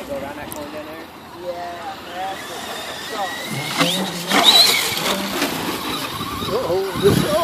Okay, go around that corn down there. Yeah, that's it. Uh oh, this.